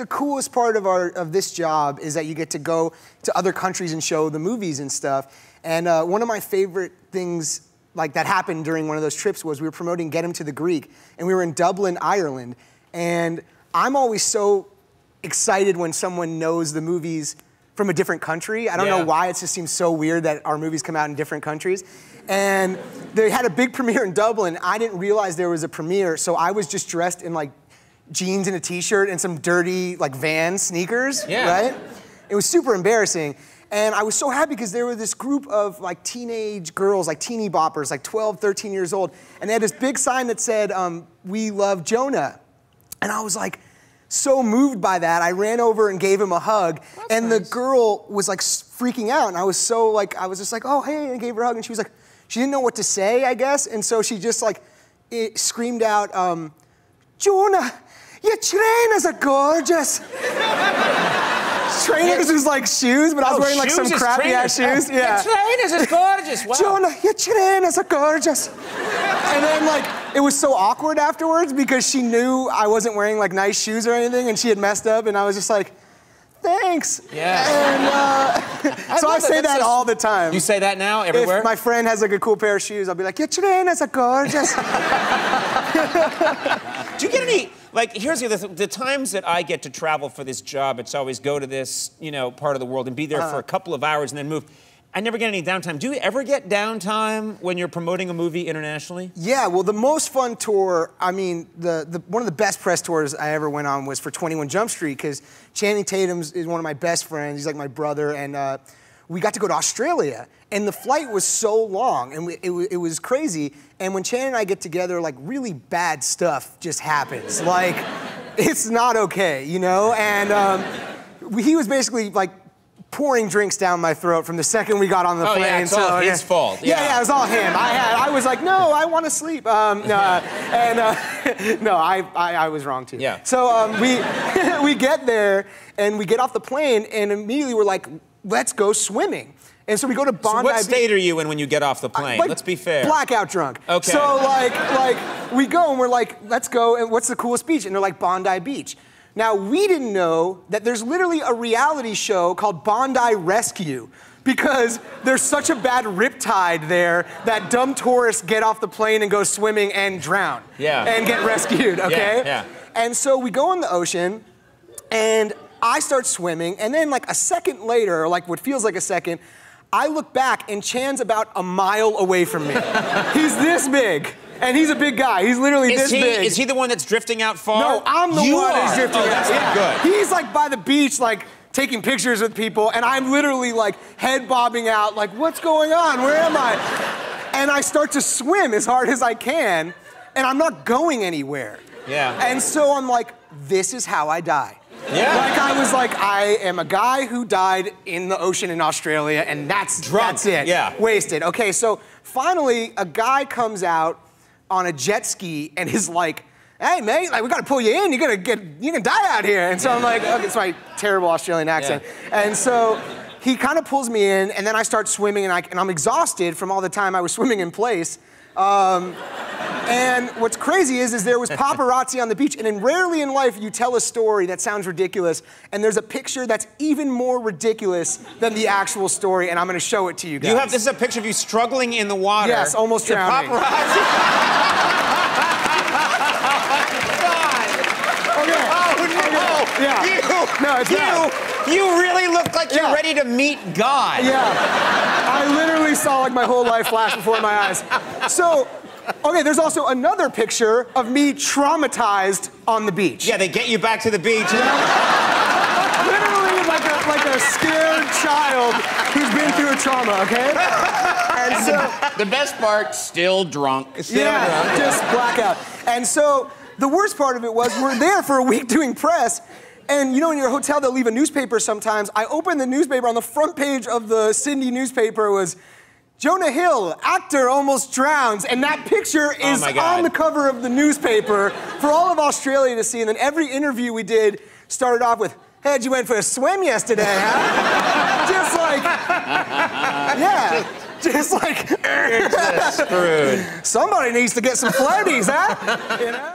the coolest part of our of this job is that you get to go to other countries and show the movies and stuff. And uh, one of my favorite things like that happened during one of those trips was we were promoting Get Him to the Greek, and we were in Dublin, Ireland. And I'm always so excited when someone knows the movies from a different country. I don't Yeah. know why it just seems so weird that our movies come out in different countries. And they had a big premiere in Dublin. I didn't realize there was a premiere, so I was just dressed in like jeans and a t-shirt and some dirty like van sneakers, Yeah. right? It was super embarrassing. And I was so happy because there were this group of like teenage girls, like teeny boppers, like 12, 13 years old. And they had this big sign that said, um, we love Jonah. And I was like, so moved by that, I ran over and gave him a hug. and the girl was like freaking out. And I was so like, I was just like, oh, hey, and I gave her a hug. And she was like, she didn't know what to say, I guess. And so she just like it screamed out, um, Jonah, your trainers are gorgeous. trainers was like shoes, but I was Oh, wearing like some is crappy ass shoes. Yeah. Your trainers is gorgeous. Wow. Jonah, your trainers are gorgeous. and then like it was so awkward afterwards because she knew I wasn't wearing like nice shoes or anything, and she had messed up, and I was just like, thanks. Yeah. And uh, so I, that. say That's that all the time. You say that now everywhere? if my friend has like a cool pair of shoes, I'll be like, your trainers are gorgeous. Do you get any? Like, here's the other th- the times that I get to travel for this job, it's always go to this, you know, part of the world and be there for a couple of hours and then move. I never get any downtime. Do you ever get downtime when you're promoting a movie internationally? Yeah, well, the most fun tour, I mean, the, the one of the best press tours I ever went on was for 21 Jump Street because Channing Tatum's is one of my best friends. He's like my brother, and uh, we got to go to Australia. And the flight was so long, and we, it, it was crazy. And when Channing and I get together, like really bad stuff just happens. Like, it's not okay, you know? And um, he was basically like pouring drinks down my throat from the second we got on the Oh, plane. yeah, it's all his fault. Yeah, Yeah. yeah, it was all him. I had, I was like, no, I want to sleep. Um, no, uh, and uh, no, I, I, I was wrong too. Yeah. So um, we, we get there and we get off the plane and immediately we're like, let's go swimming. And so we go to Bondi. So what Beach. state are you in when you get off the plane? Like, Let's be fair. Blackout drunk. Okay. So like, like we go and we're like, let's go. And what's the coolest beach? And they're like Bondi Beach. Now we didn't know that there's literally a reality show called Bondi Rescue. Because there's such a bad riptide there that dumb tourists get off the plane and go swimming and drown. Yeah. And get rescued, okay? yeah. And so we go in the ocean, and I start swimming, and then like a second later, like what feels like a second, I look back and Chan's about a mile away from me. he's this big, and he's a big guy. He's literally Is this he, big. is he the one that's drifting out far? No, I'm the you one are. who's drifting oh, out. that's yeah. good. He's like by the beach, like taking pictures with people, and I'm literally like head bobbing out, like, what's going on? Where am I? And I start to swim as hard as I can, and I'm not going anywhere. Yeah. And so I'm like, this is how I die. Yeah. Like I was like, I am a guy who died in the ocean in Australia, and that's Drunk, that's it. yeah. Wasted. Okay, so finally a guy comes out on a jet ski and is like, hey mate, like we gotta pull you in, you're gonna get you can die out here. And so I'm like, okay, it's my terrible Australian accent. And so he kind of pulls me in, and then I start swimming, and, I, and I'm exhausted from all the time I was swimming in place. Um, and what's crazy is, is there was paparazzi on the beach, and in rarely in life you tell a story that sounds ridiculous, and there's a picture that's even more ridiculous than the actual story, and I'm gonna show it to you guys. You have this is a picture of you struggling in the water. Yes, almost drowning. paparazzi. Okay. Oh, oh no! Oh, yeah. You, No, it's you, not. you really look like you're ready to meet God. Yeah. I literally saw like my whole life flash before my eyes. So, okay, there's also another picture of me traumatized on the beach. Yeah, they get you back to the beach. Literally like a, like a scared child who's been through a trauma, okay? And so, The best part, still drunk. Still yeah, just blackout. And so the worst part of it was we're there for a week doing press. And you know, in your hotel, they'll leave a newspaper sometimes. I opened the newspaper on the front page of the Sydney newspaper was Jonah Hill, actor, almost drowns. And that picture oh is my God. on the cover of the newspaper for all of Australia to see. And then every interview we did started off with, Hey, you went for a swim yesterday, huh? just like, yeah, just like, Screwed. somebody needs to get some floaties, huh? You know?